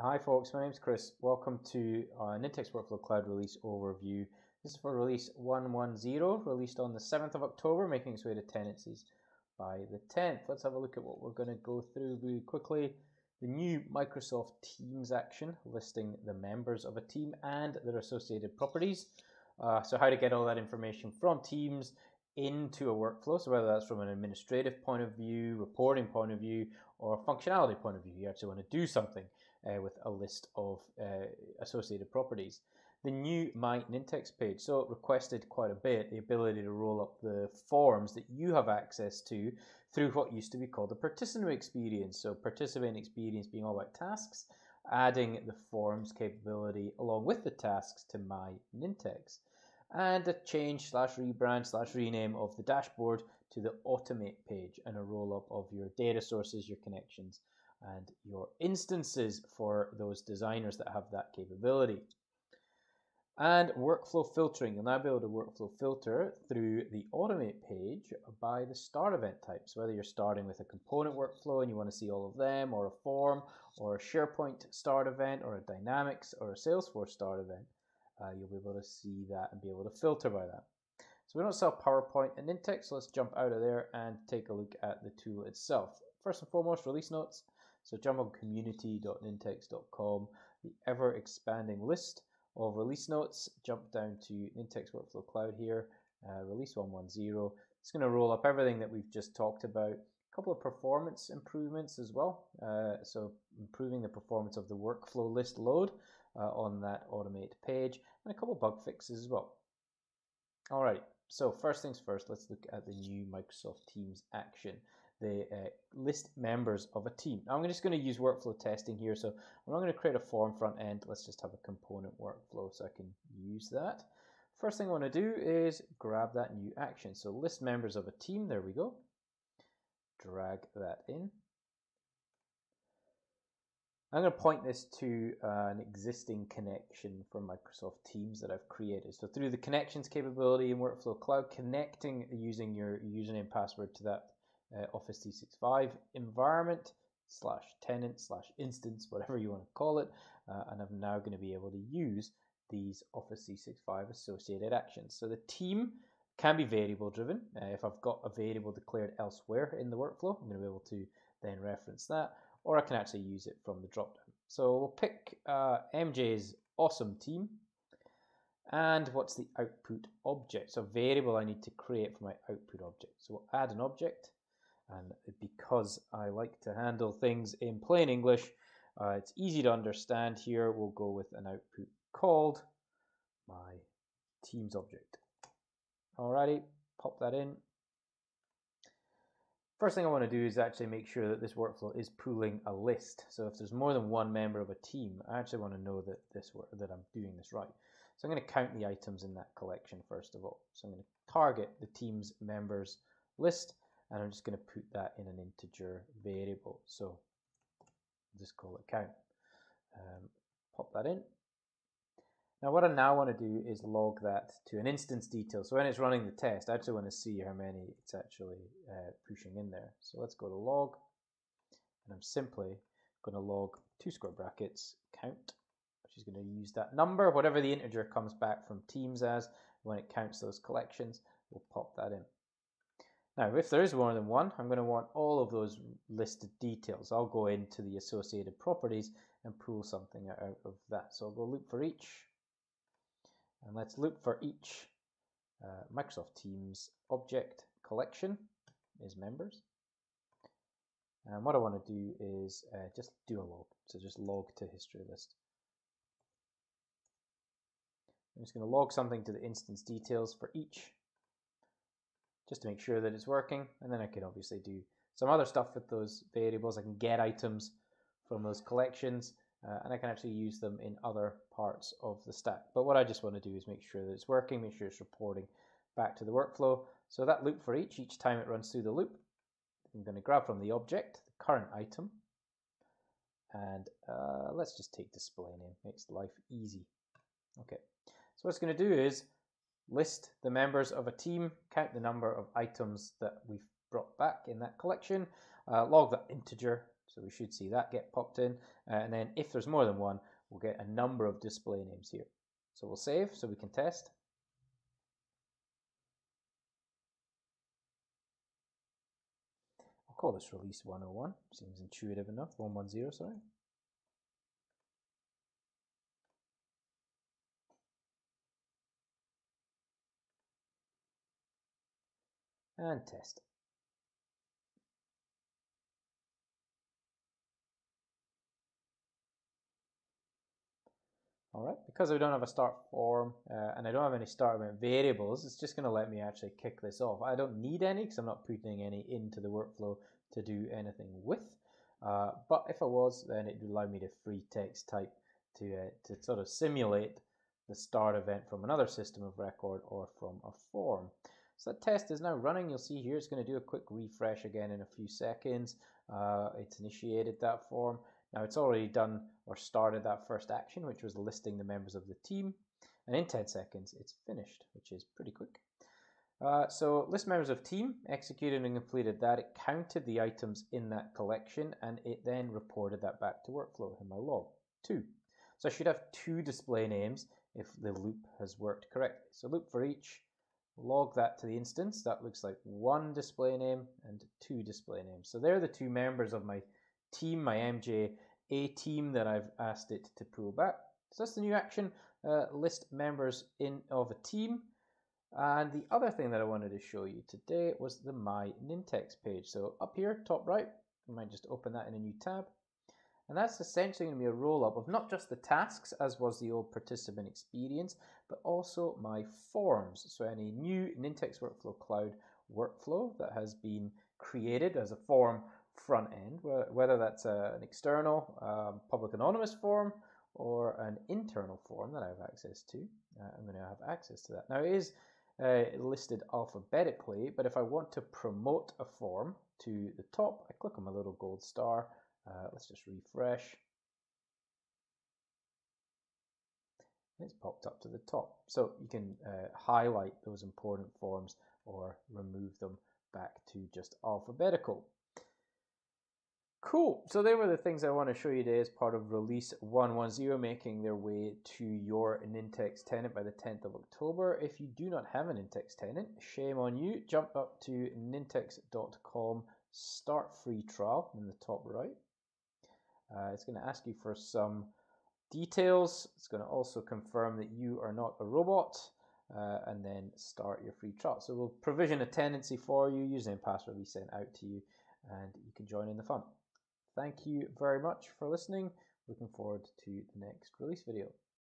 Hi folks, my name is Chris. Welcome to our Nintex Workflow Cloud release overview. This is for release 110, released on the 7th of October, making its way to tenancies by the 10th. Let's have a look at what we're going to go through really quickly. The new Microsoft Teams action listing the members of a team and their associated properties. Uh, so how to get all that information from Teams into a workflow. So whether that's from an administrative point of view, reporting point of view, or functionality point of view, you actually want to do something uh, with a list of uh, associated properties. The new My Nintex page, so it requested quite a bit the ability to roll up the forms that you have access to through what used to be called the participant experience. So participant experience being all about tasks, adding the forms capability along with the tasks to My Nintex. And a change slash rebrand slash rename of the dashboard to the automate page and a roll up of your data sources, your connections, and your instances for those designers that have that capability. And workflow filtering. You'll now be able to workflow filter through the automate page by the start event types. Whether you're starting with a component workflow and you want to see all of them, or a form, or a SharePoint start event, or a Dynamics, or a Salesforce start event, uh, you'll be able to see that and be able to filter by that. So we don't sell PowerPoint and Nintex, so let's jump out of there and take a look at the tool itself. First and foremost, release notes. So jump on community.nintex.com, the ever expanding list of release notes. Jump down to Nintex Workflow Cloud here, uh, release 110. It's going to roll up everything that we've just talked about. A couple of performance improvements as well. Uh, so improving the performance of the workflow list load uh, on that automate page, and a couple bug fixes as well. All right. so first things first, let's look at the new Microsoft Teams action the uh, list members of a team. Now I'm just going to use workflow testing here, so I'm not going to create a form front end. Let's just have a component workflow so I can use that. First thing I want to do is grab that new action. So list members of a team, there we go. Drag that in. I'm going to point this to uh, an existing connection from Microsoft Teams that I've created. So through the connections capability in Workflow Cloud, connecting using your username password to that uh, Office 365 environment slash tenant slash instance, whatever you want to call it. Uh, and I'm now going to be able to use these Office 365 associated actions. So the team can be variable driven. Uh, if I've got a variable declared elsewhere in the workflow, I'm going to be able to then reference that, or I can actually use it from the dropdown. So we'll pick uh, MJ's awesome team. And what's the output object? So variable I need to create for my output object. So we'll add an object and because I like to handle things in plain English, uh, it's easy to understand here. We'll go with an output called my Teams object. Alrighty, pop that in. First thing I want to do is actually make sure that this workflow is pooling a list. So if there's more than one member of a team, I actually want to know that this that I'm doing this right. So I'm going to count the items in that collection first of all. So I'm going to target the team's members list and I'm just going to put that in an integer variable. So just call it count. Um, pop that in. Now what I now want to do is log that to an instance detail. So when it's running the test, I actually want to see how many it's actually uh, pushing in there. So let's go to log, and I'm simply going to log two square brackets count, which is going to use that number, whatever the integer comes back from Teams as, when it counts those collections, we'll pop that in. Now, if there is more than one, I'm going to want all of those listed details. I'll go into the associated properties and pull something out of that. So I'll go loop for each. And let's loop for each uh, Microsoft Teams object collection is members. And what I want to do is uh, just do a log. So just log to history list. I'm just going to log something to the instance details for each just to make sure that it's working. And then I can obviously do some other stuff with those variables. I can get items from those collections uh, and I can actually use them in other parts of the stack. But what I just want to do is make sure that it's working, make sure it's reporting back to the workflow. So that loop for each, each time it runs through the loop, I'm going to grab from the object the current item and uh, let's just take display name, makes life easy. Okay, so what it's going to do is list the members of a team, count the number of items that we've brought back in that collection, uh, log that integer, so we should see that get popped in. Uh, and then if there's more than one, we'll get a number of display names here. So we'll save so we can test. I'll call this release 101. Seems intuitive enough. 110, sorry. And test. All right, because I don't have a start form uh, and I don't have any start event variables, it's just going to let me actually kick this off. I don't need any because I'm not putting any into the workflow to do anything with. Uh, but if I was, then it would allow me to free text type to, uh, to sort of simulate the start event from another system of record or from a form. So that test is now running. You'll see here it's going to do a quick refresh again in a few seconds. Uh, it's initiated that form. Now it's already done or started that first action, which was listing the members of the team. And in 10 seconds, it's finished, which is pretty quick. Uh, so list members of team executed and completed that. It counted the items in that collection and it then reported that back to workflow in my log. Two. So I should have two display names if the loop has worked correctly. So loop for each, log that to the instance. That looks like one display name and two display names. So they're the two members of my team, my MJ A team that I've asked it to pull back. So that's the new action, uh, list members in of a team. And the other thing that I wanted to show you today was the My Nintex page. So up here, top right, I might just open that in a new tab. And that's essentially going to be a roll-up of not just the tasks, as was the old participant experience, but also my forms. So any new Nintex Workflow Cloud workflow that has been created as a form front end, whether that's a, an external um, public anonymous form or an internal form that I have access to. Uh, I'm going to have access to that. Now it is uh, listed alphabetically, but if I want to promote a form to the top, I click on my little gold star. Uh, let's just refresh. it's popped up to the top. So you can uh, highlight those important forms or remove them back to just alphabetical. Cool. So there were the things I want to show you today as part of release 110 making their way to your Nintex tenant by the 10th of October. If you do not have an Nintex tenant, shame on you. Jump up to nintex.com, start free trial in the top right. Uh, it's going to ask you for some details. It's going to also confirm that you are not a robot. Uh, and then start your free trial. So we'll provision a tenancy for you, username password we sent out to you, and you can join in the fun. Thank you very much for listening. Looking forward to the next release video.